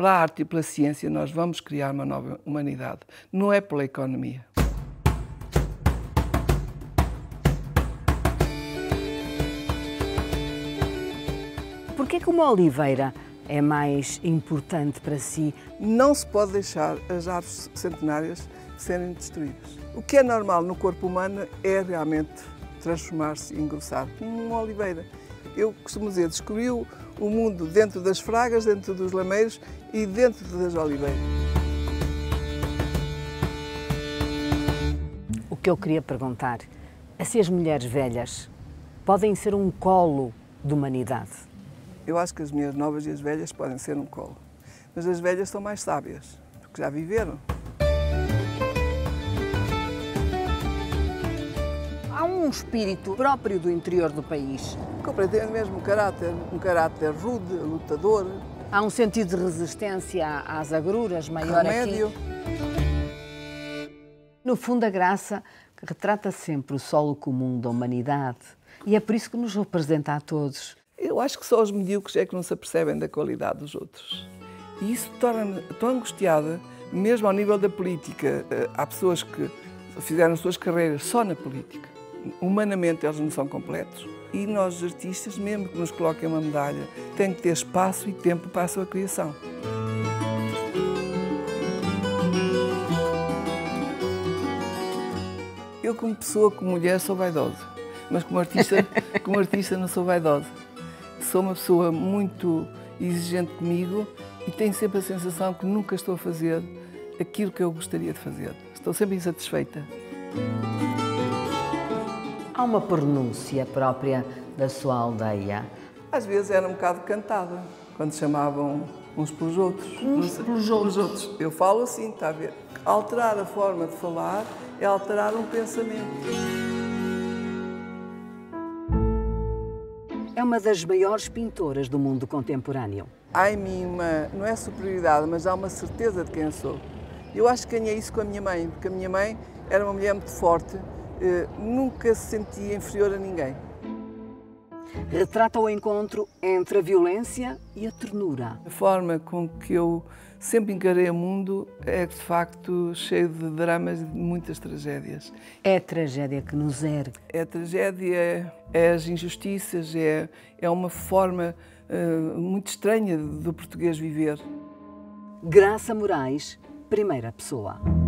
pela arte e pela ciência, nós vamos criar uma nova humanidade. Não é pela economia. Por que é que uma oliveira é mais importante para si? Não se pode deixar as árvores centenárias serem destruídas. O que é normal no corpo humano é realmente transformar-se e engrossar, como uma oliveira. Eu costumo dizer, descobriu o mundo dentro das fragas, dentro dos lameiros e dentro das oliveiras. O que eu queria perguntar é se as mulheres velhas podem ser um colo de humanidade. Eu acho que as mulheres novas e as velhas podem ser um colo. Mas as velhas são mais sábias, porque já viveram. Espírito próprio do interior do país. Compreendendo mesmo um caráter, um caráter rude, lutador. Há um sentido de resistência às agruras maior remédio. aqui. No fundo, a graça retrata sempre o solo comum da humanidade. E é por isso que nos representa a todos. Eu acho que só os medíocres é que não se apercebem da qualidade dos outros. E isso torna-me tão angustiada, mesmo ao nível da política. Eh, há pessoas que fizeram suas carreiras só na política. Humanamente eles não são completos. E nós, artistas, mesmo que nos coloquem uma medalha, tem que ter espaço e tempo para a sua criação. Eu, como pessoa, como mulher, sou vaidosa. Mas como artista, como artista não sou vaidosa sou uma pessoa muito exigente comigo e tenho sempre a sensação que nunca estou a fazer aquilo que eu gostaria de fazer. Estou sempre insatisfeita. Há uma pronúncia própria da sua aldeia. Às vezes era um bocado cantada, quando chamavam uns pelos outros. Uns pelos outros. outros. Eu falo assim, está a ver? Alterar a forma de falar é alterar um pensamento. É uma das maiores pintoras do mundo contemporâneo. Há em mim uma, não é superioridade, mas há uma certeza de quem eu sou. Eu acho que ganhei isso com a minha mãe, porque a minha mãe era uma mulher muito forte, nunca se sentia inferior a ninguém. Retrata o encontro entre a violência e a ternura. A forma com que eu sempre encarei o mundo é de facto cheio de dramas e de muitas tragédias. É a tragédia que nos ergue. É a tragédia, é as injustiças, é, é uma forma uh, muito estranha do português viver. Graça Moraes, primeira pessoa.